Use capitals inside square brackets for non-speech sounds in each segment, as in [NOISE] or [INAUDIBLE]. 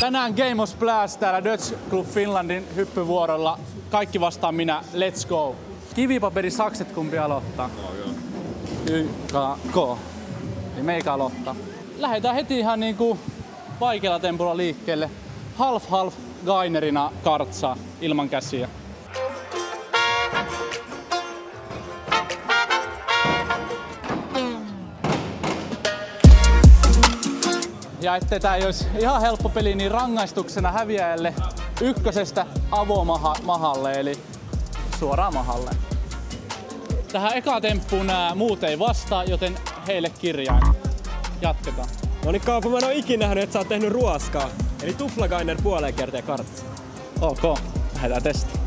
Tänään Game of Splash täällä Dutch Club Finlandin hyppyvuorolla. Kaikki vastaan minä. Let's go. Kivipaperi, sakset, kumpi aloittaa? No, joo. Y, K, K. Eli meikä aloittaa. Lähdetään heti ihan niinku vaikealla tempolla liikkeelle. Half half gainerina kartsaa ilman käsiä. Ja ettei tää ei olisi ihan helppo peli, niin rangaistuksena häviäjälle ykkösestä avomahalle, eli suoraan mahalle. Tähän eka temppuun nämä muut ei vastaa, joten heille kirjain. Jatketaan. No niin Kaapu, mä en oo ikinä nähnyt, että sä oot tehnyt ruoskaa. Eli tuplagainer puoleen kerteen kartsa. Ok, lähdetään testiin.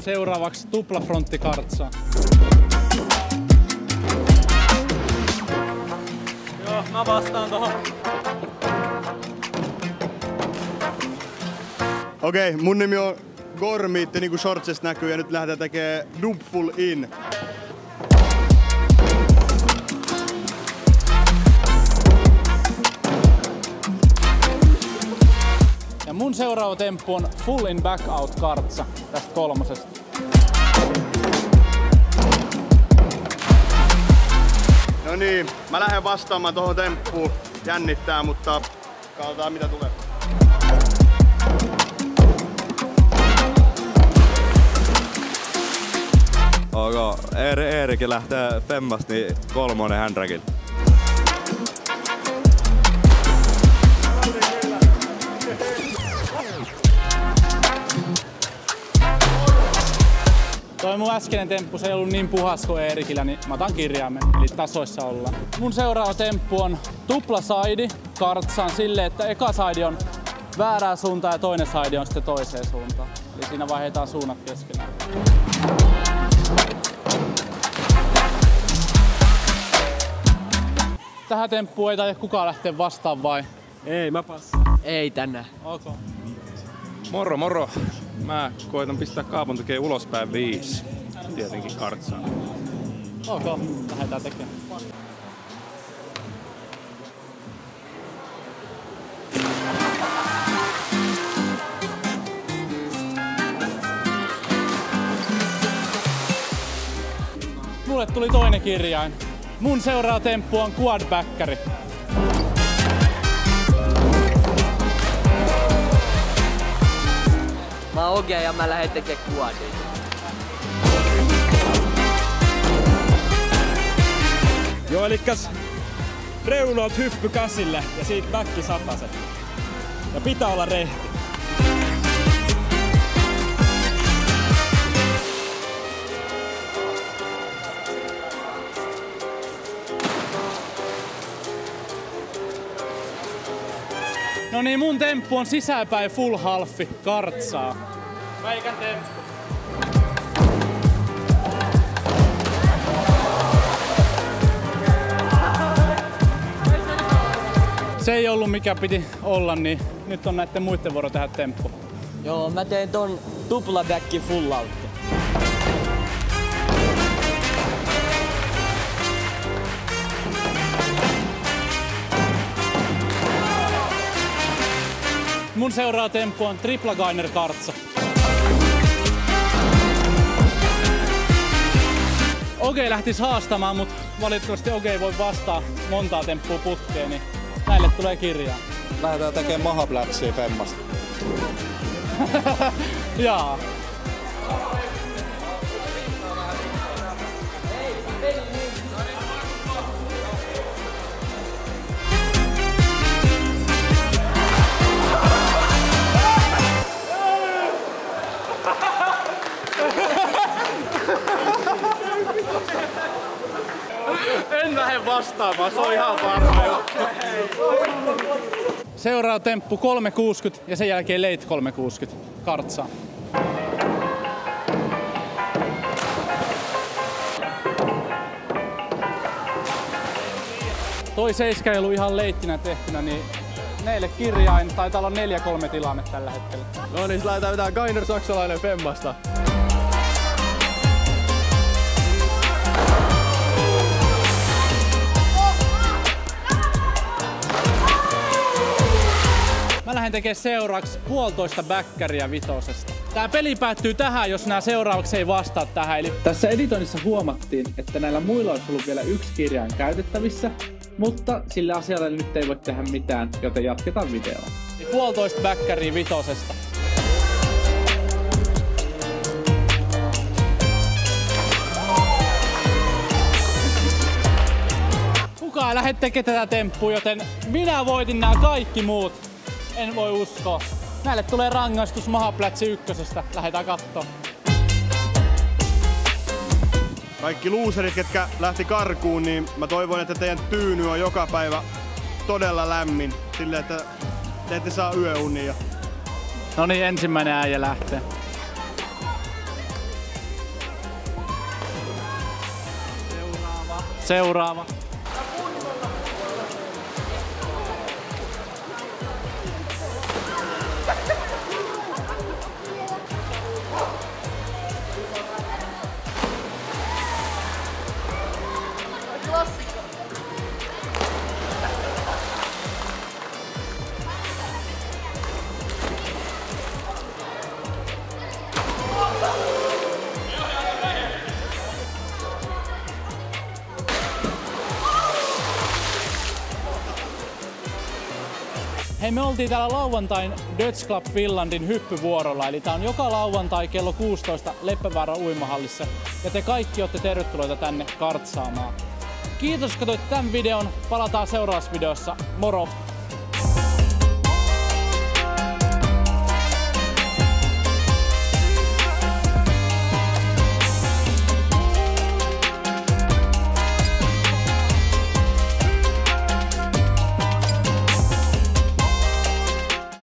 Seuraavaksi tuplafrontti kartsa. Joo, mä vastaan tohon. Okei, okay, mun nimi on Gormiitti, niin kuin shortsista näkyy, ja nyt lähdetään tekemään dub full in. Ja mun seuraava temppu on full in back out kartsa tästä kolmosesta. No niin, mä lähden vastaamaan tuohon temppuun. Jännittää, mutta katsotaan mitä tulee. Eerikin lähtee femmasta, niin kolmonen handrakilla. Toi mun äskeinen temppu, se ei ollut niin puhas kuin Eerikillä, niin mä otan kirjaimen, eli tasoissa ollaan. Mun seuraava temppu on tupla saidi kartsaan silleen, että eka saidi on väärää suuntaan ja toinen saidi on sitten toiseen suuntaan. Eli siinä vaihdetaan suunnat keskenään. Tähän temppuun ei taida kukaan lähteä vastaan vai? Ei, mä passaan. Ei tänään. Ok. Moro moro. Mä koitan pistää kaapun tekee ulospäin viisi. Tietenkin kartsaan. Ok, lähdetään tekemään. Mulle tuli toinen kirjain. Mun seuraava temppu on quadbackeri. Mä oon ja mä lähden tekee kuadin. Joo, elikkäs reunalt hyppy käsille ja siitä backki sataset. Ja pitää olla rehti. No niin, mun temppu on sisäpäin full halfi kartsaa. Väikän temppu. Se ei ollut mikä piti olla, niin nyt on näiden muiden vuoro tehdä temppu. Joo, mä teen ton tupla backi full out. Mun seuraava temppu on tripla gainer kartsa. Oge lähtis haastamaan, mutta valitettavasti Oge ei voi vastaa montaa temppua putkeen, niin näille tulee kirjaa. Lähdetään tekemään mahaplätsiä femmasta. [LAUGHS] Jaa. Lähde vastaamaan, se on ihan varma. Seuraava temppu 360 ja sen jälkeen late 360 kartsaa. Toi seiska ei ollut ihan leittinä tehtynä, niin neille kirjain. Taitaa olla 4-3 tilanne tällä hetkellä. No niin, lähdetään vetää Kainer Saksalainen Femmasta. Tekemään seuraavaksi puolitoista bäkkäriä vitosesta. Tää peli päättyy tähän, jos nämä seuraavaksi ei vastaa tähän. Eli Tässä editoinnissa huomattiin, että näillä muilla olisi ollut vielä yksi kirjain käytettävissä, mutta sillä asialle nyt ei voi tehdä mitään, joten jatketaan videoa. puolitoista bäkkäriä vitosesta. Kukaan lähde tekemään tätä temppua, joten minä voitin nämä kaikki muut. En voi uskoa. Näille tulee rangaistus mahaplätsi ykkösestä. Lähdetään kattoo. Kaikki luuserit, ketkä lähti karkuun, niin mä toivon, että teidän tyyny on joka päivä todella lämmin. Sille, että te ette saa yöunia. No niin, ensimmäinen äijä lähtee. Seuraava. Seuraava. Hei, me oltiin täällä lauantain Dutch Club Finlandin hyppyvuorolla, eli tää on joka lauantai kello 16 Leppävaara uimahallissa, ja te kaikki olette tervetulleita tänne kartsaamaan. Kiitos, kun katsoitte tämän videon. Palataan seuraavassa videossa. Moro!